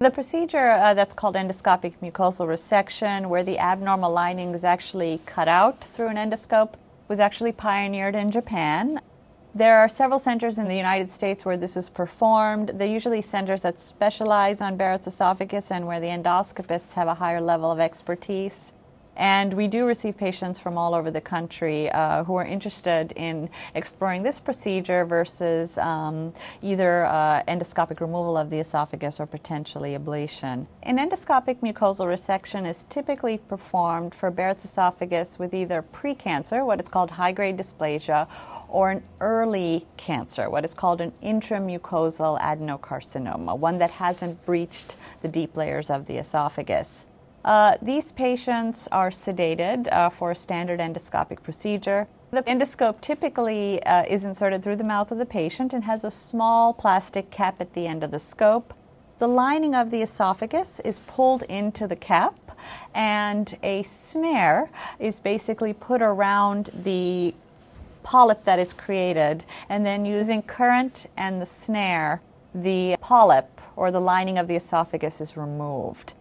the procedure uh, that's called endoscopic mucosal resection, where the abnormal lining is actually cut out through an endoscope, was actually pioneered in Japan. There are several centers in the United States where this is performed. They're usually centers that specialize on Barrett's esophagus and where the endoscopists have a higher level of expertise. And we do receive patients from all over the country uh, who are interested in exploring this procedure versus um, either uh, endoscopic removal of the esophagus or potentially ablation. An endoscopic mucosal resection is typically performed for Barrett's esophagus with either precancer, what is called high grade dysplasia, or an early cancer, what is called an intramucosal adenocarcinoma, one that hasn't breached the deep layers of the esophagus. Uh, these patients are sedated uh, for a standard endoscopic procedure. The endoscope typically uh, is inserted through the mouth of the patient and has a small plastic cap at the end of the scope. The lining of the esophagus is pulled into the cap, and a snare is basically put around the polyp that is created, and then using current and the snare, the polyp or the lining of the esophagus is removed.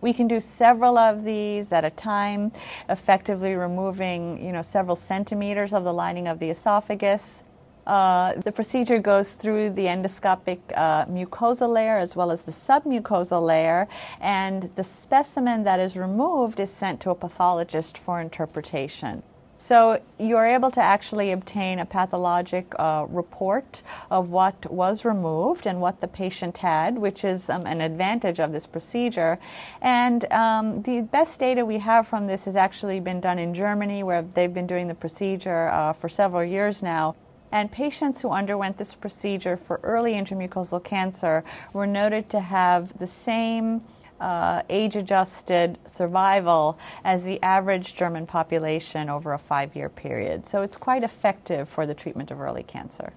We can do several of these at a time, effectively removing, you know, several centimeters of the lining of the esophagus. Uh, the procedure goes through the endoscopic uh, mucosal layer as well as the submucosal layer, and the specimen that is removed is sent to a pathologist for interpretation. So you're able to actually obtain a pathologic uh, report of what was removed and what the patient had, which is um, an advantage of this procedure. And um, the best data we have from this has actually been done in Germany, where they've been doing the procedure uh, for several years now. And patients who underwent this procedure for early intramucosal cancer were noted to have the same uh, age adjusted survival as the average German population over a five year period. So it's quite effective for the treatment of early cancer.